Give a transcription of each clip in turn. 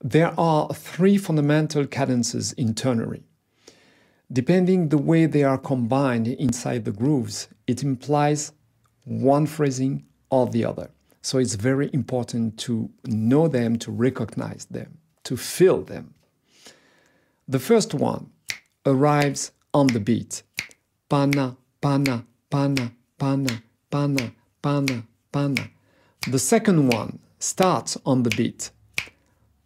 There are three fundamental cadences in ternary. Depending the way they are combined inside the grooves, it implies one phrasing or the other. So it's very important to know them, to recognize them, to feel them. The first one arrives on the beat. Pana, pana, pana, pana, pana, pana, pana. The second one starts on the beat.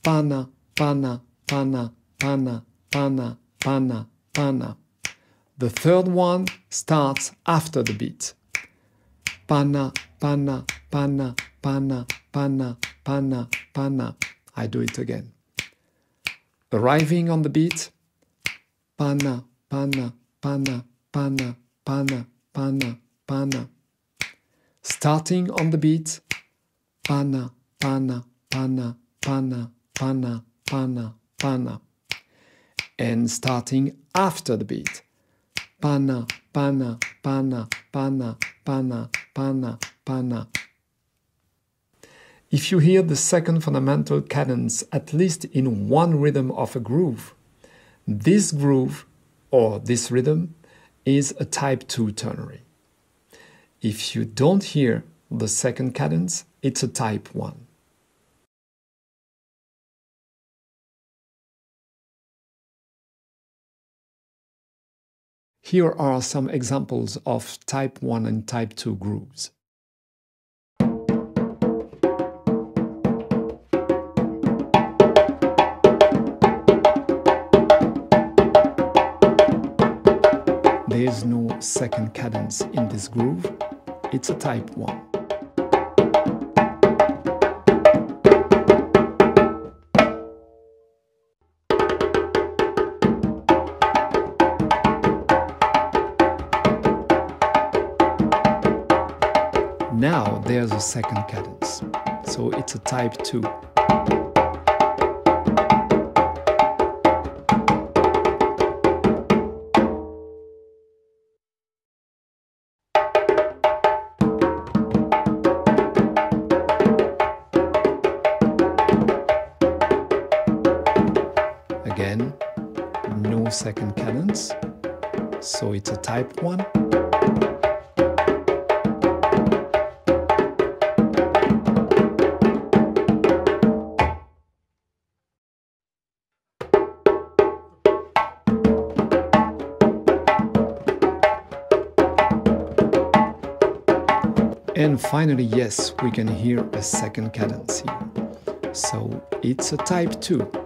Pana, pana, pana, pana, pana, pana, pana. The third one starts after the beat. Pana, pana, pana, pana, pana, pana, pana. I do it again. Arriving on the beat. Pana, pana, pana, pana, pana, pana, pana. Starting on the beat. Pana, pana, pana, pana, pana, pana. pana. And starting after the beat. Pana, pana, pana, pana, pana, pana, pana. If you hear the second fundamental cadence at least in one rhythm of a groove, this groove or this rhythm is a type 2 ternary. If you don't hear the second cadence, it's a type 1. Here are some examples of type 1 and type 2 grooves. There is no second cadence in this groove, it's a type 1. Now there's a second cadence, so it's a type 2. Again, no second cadence, so it's a type 1. And finally, yes, we can hear a second cadence here. So it's a type 2.